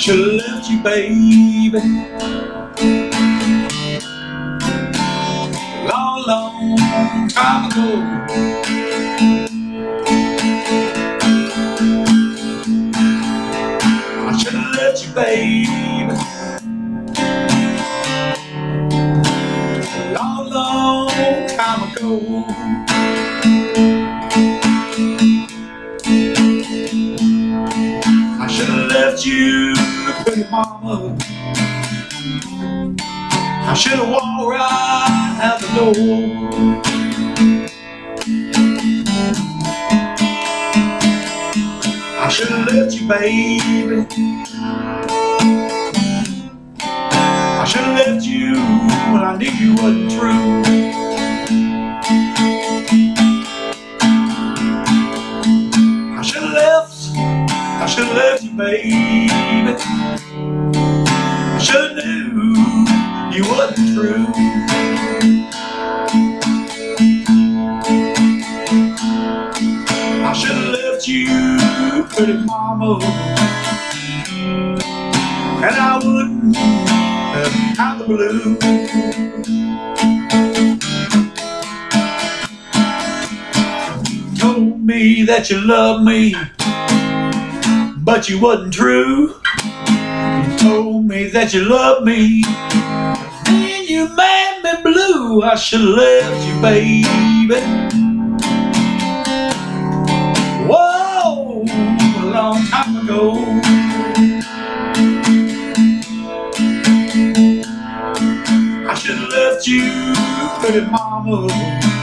I should have left you, baby. Long, long time ago. You, baby. Long, long time ago. Left you, pretty mama. I should have walked right out the door. I should have left you, baby. I should have left you when I knew you wasn't true. Should have left you, baby. Should have knew you wasn't true. I should have left you, pretty mama. And I wouldn't have had the blue. Told me that you loved me, but you wasn't true. You told me that you loved me, and you made me blue. I should have left you, baby. Whoa, a long time ago. I should have left you, pretty mama.